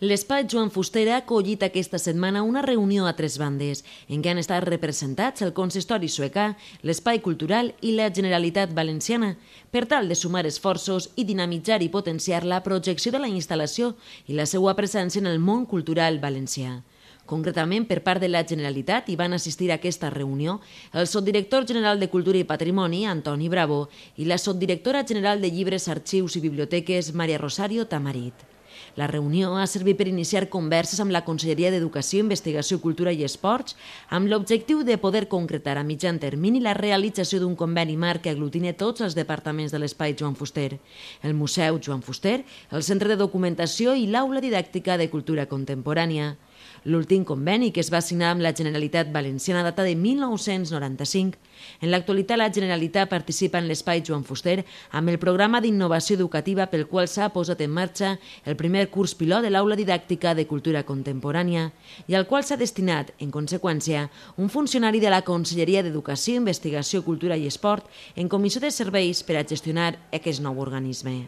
L'espai Joan Fuster ha acollit aquesta setmana una reunió a tres bandes, en què han estat representats el consistori suecà, l'espai cultural i la Generalitat Valenciana, per tal de sumar esforços i dinamitzar i potenciar la projecció de la instal·lació i la seva presència en el món cultural valencià. Concretament, per part de la Generalitat, hi van assistir a aquesta reunió el subdirector general de Cultura i Patrimoni, Antoni Bravo, i la subdirectora general de Llibres, Arxius i Biblioteques, Maria Rosario Tamarit. La reunió ha servit per iniciar converses amb la Conselleria d'Educació, Investigació, Cultura i Esports amb l'objectiu de poder concretar a mitjan termini la realització d'un conveni marc que aglutine tots els departaments de l'espai Joan Fuster, el Museu Joan Fuster, el Centre de Documentació i l'Aula Didàctica de Cultura Contemporània. L'últim conveni que es va signar amb la Generalitat Valenciana data de 1995. En l'actualitat, la Generalitat participa en l'espai Joan Fuster amb el programa d'innovació educativa pel qual s'ha posat en marxa el primer curs pilot de l'Aula Didàctica de Cultura Contemporània i al qual s'ha destinat, en conseqüència, un funcionari de la Conselleria d'Educació, Investigació, Cultura i Esport en comissió de serveis per a gestionar aquest nou organisme.